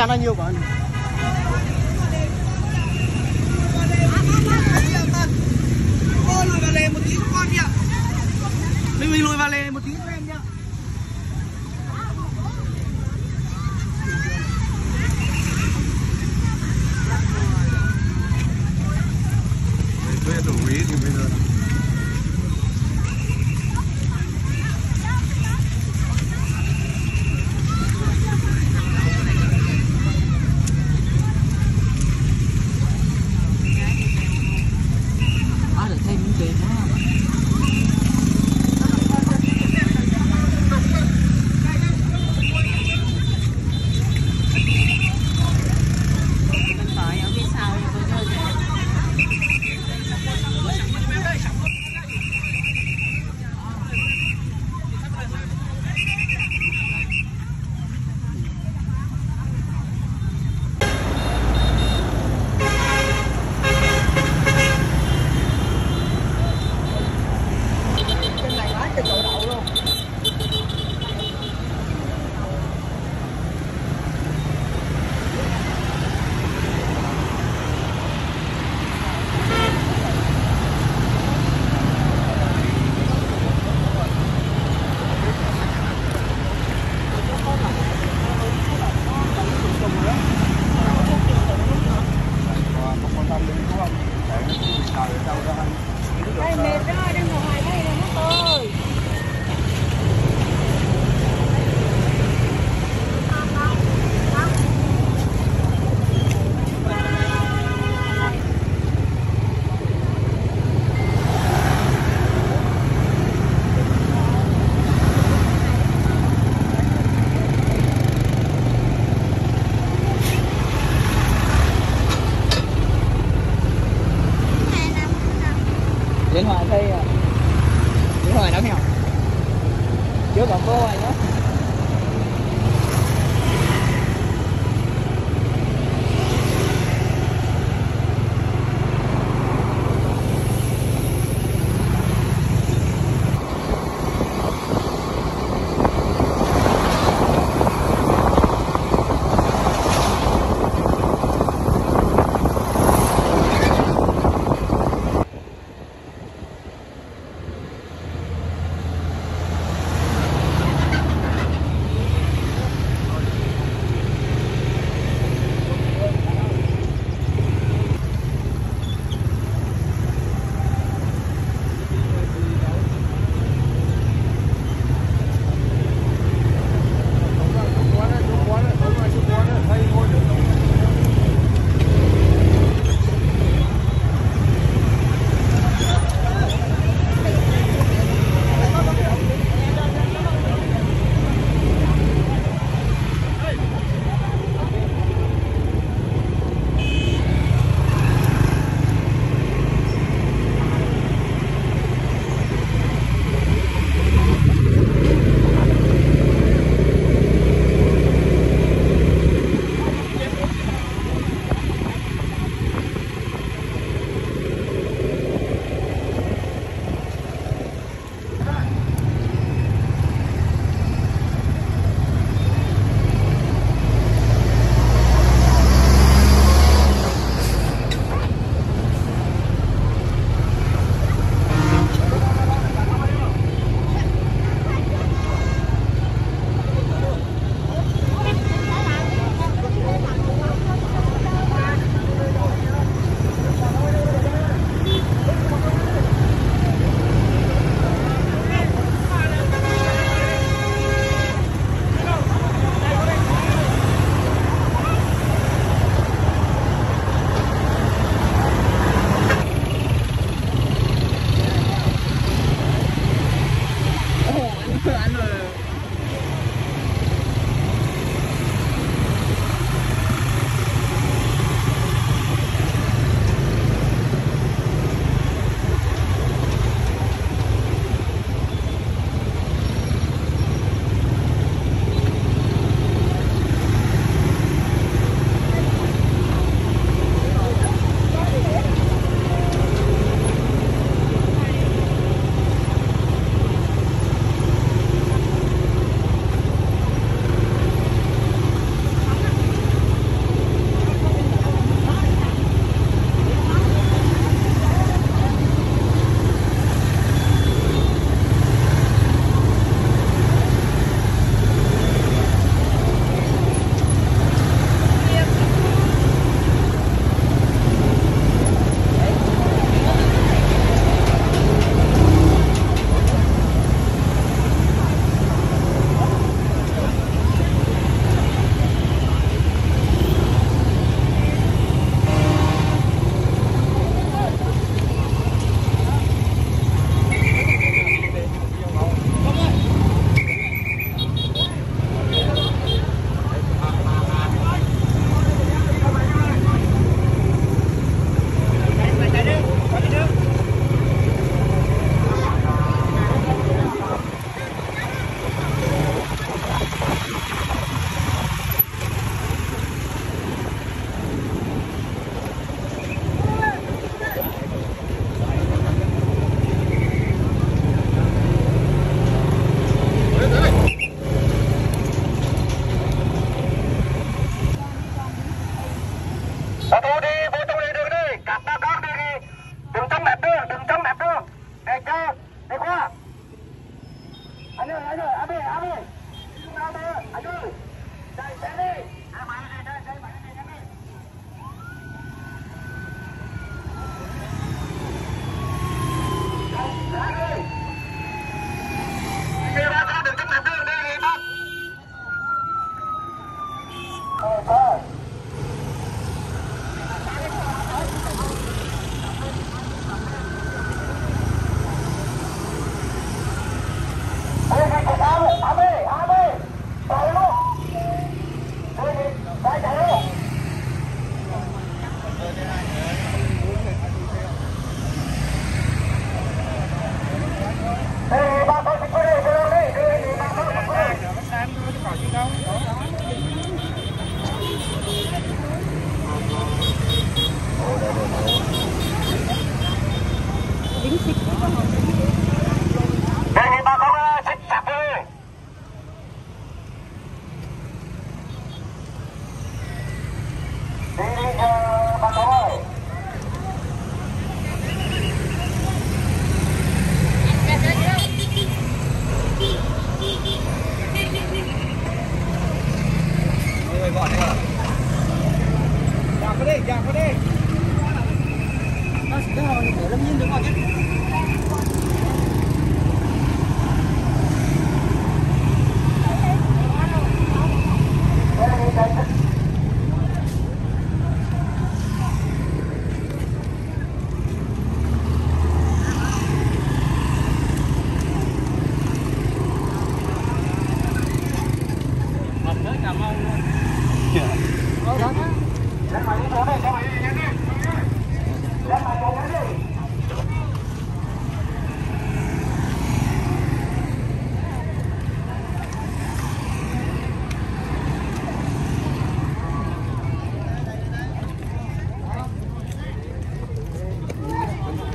kanan nyo ba? những Hòa thi, những Hòa đóng heo trước còn có anh ơi anh ơi anh ơi anh ơi. Anh ơi anh ơi. Chạy xe đi.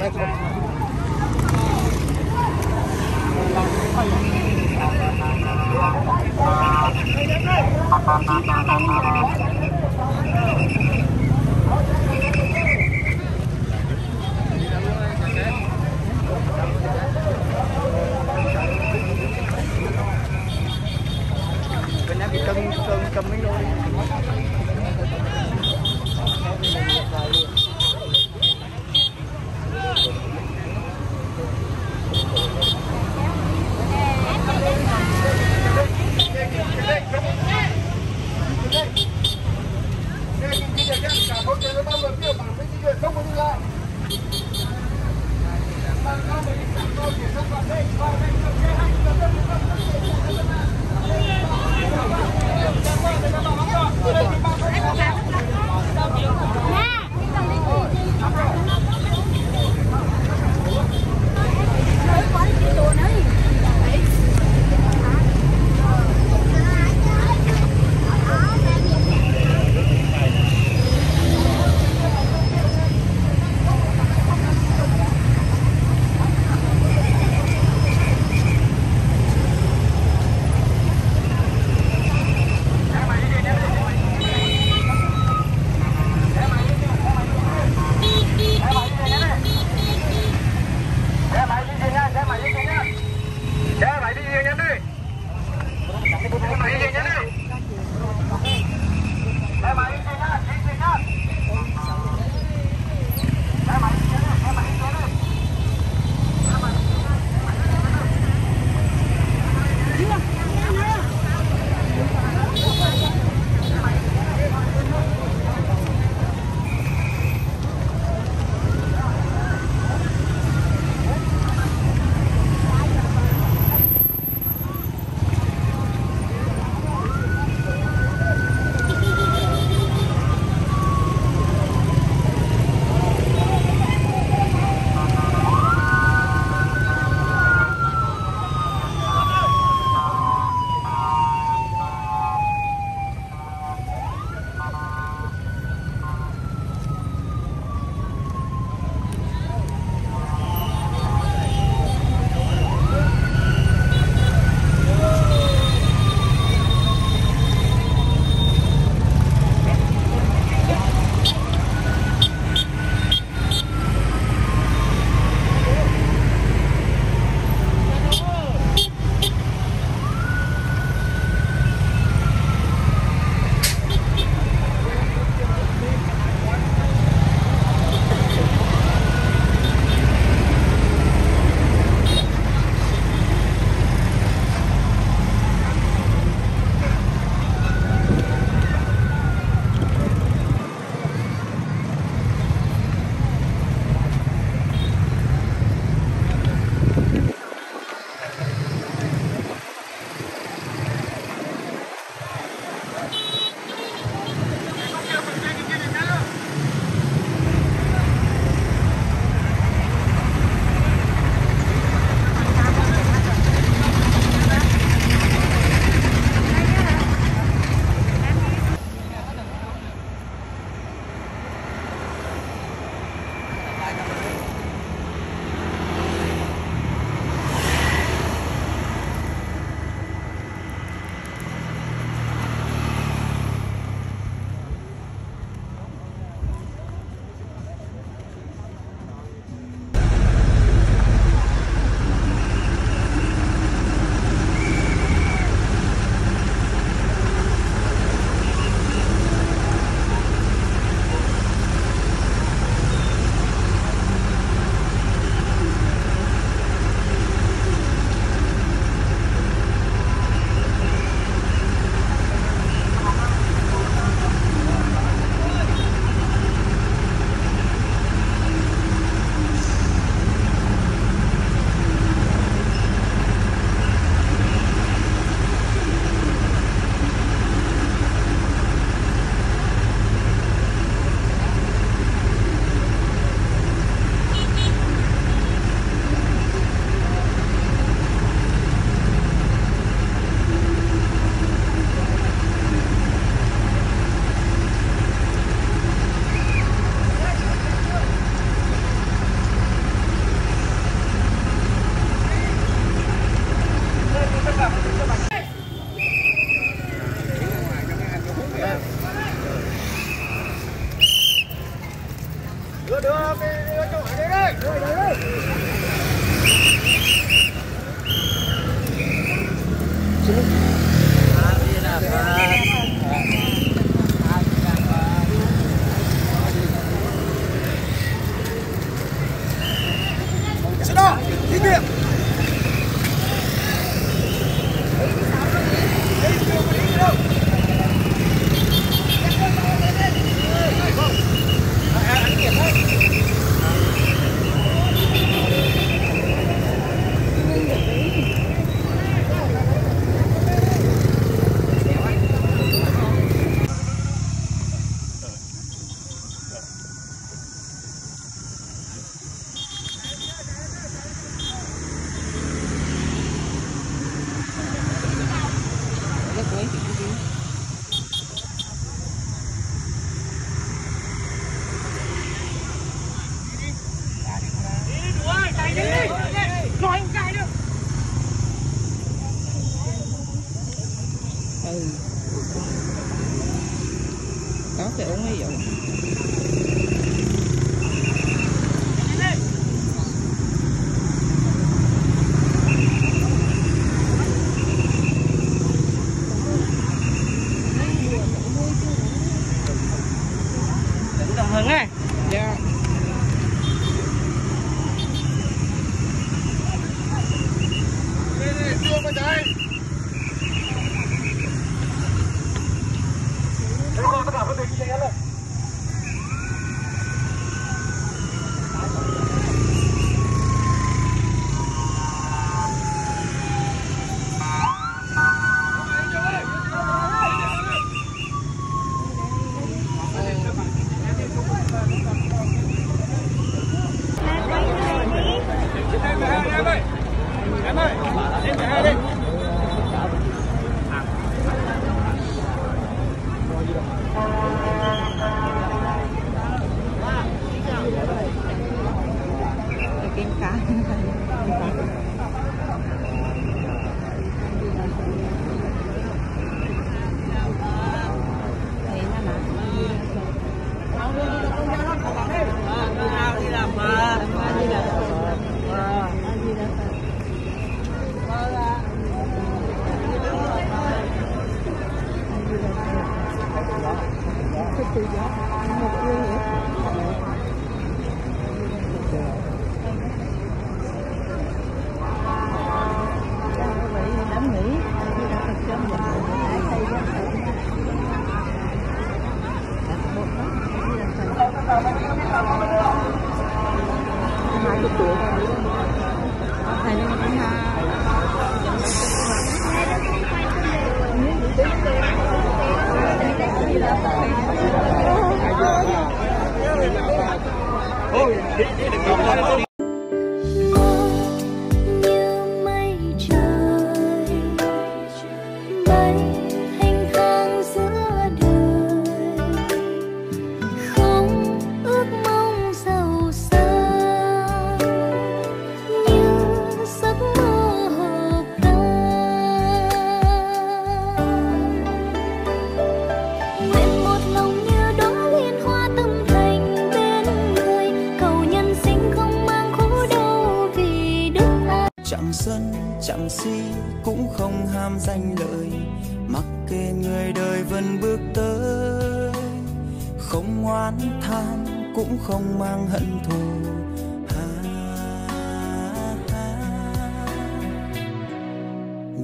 Thank you. Vai, vai, vai.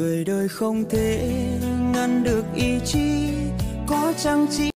người đời không thể ngăn được ý chí có chăng chỉ